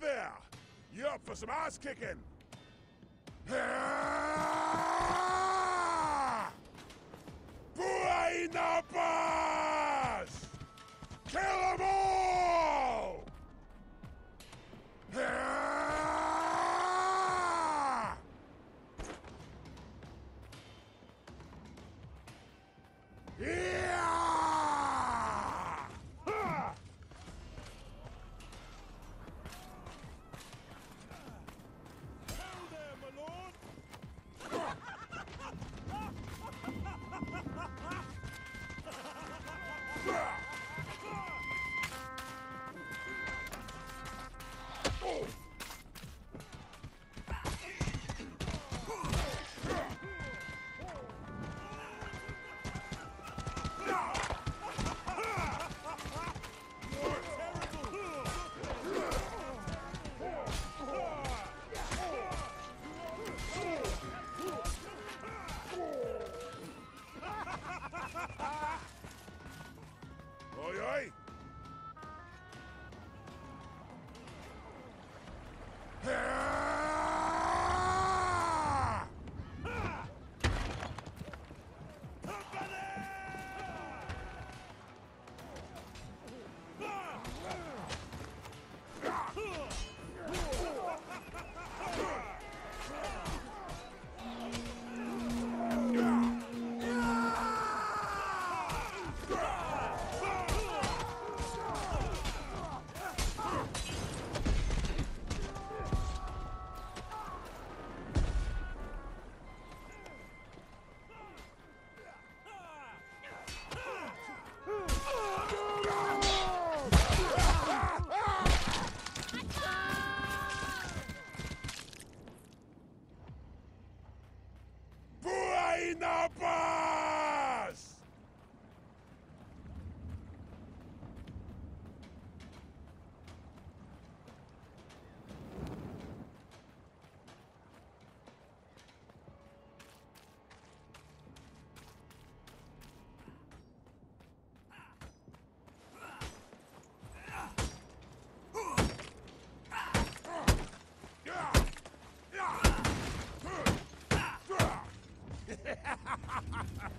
there! You up for some ass kicking? Buenapas! Kill them all! ha ha ha!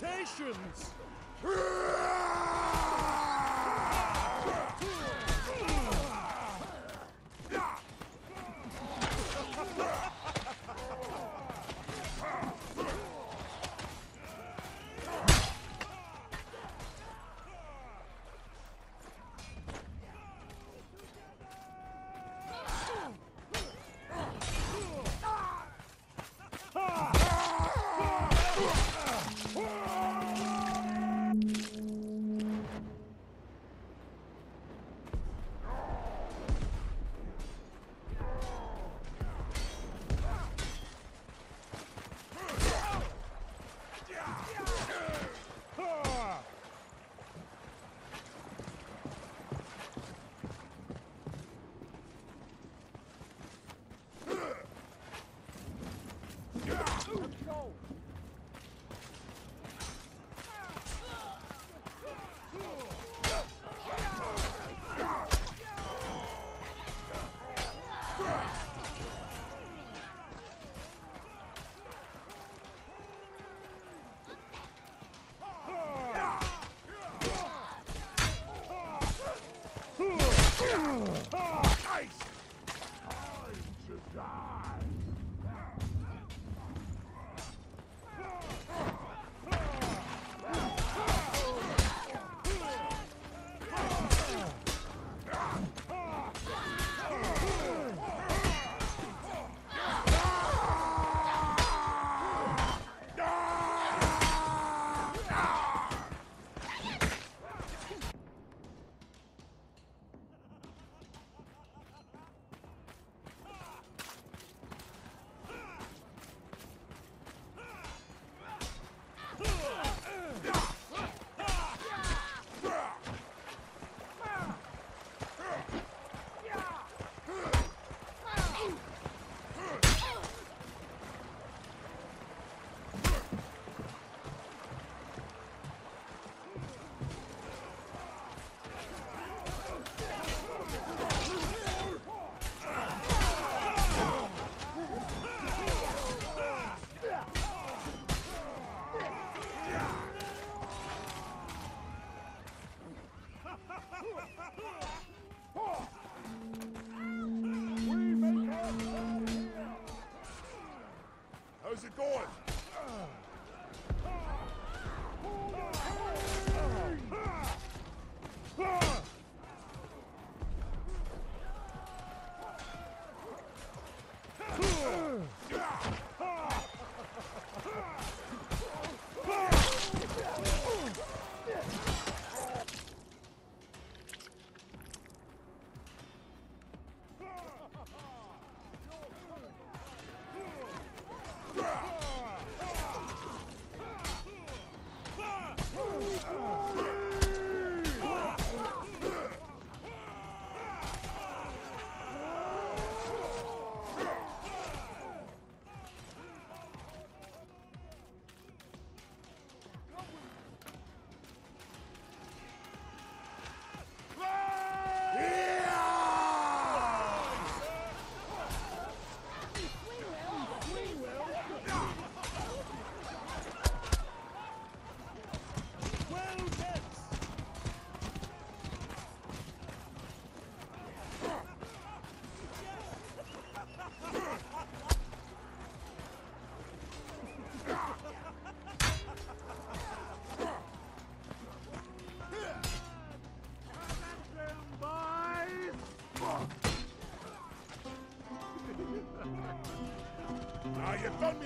Salutations! go.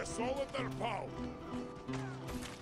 You done me a solid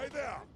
Hey there!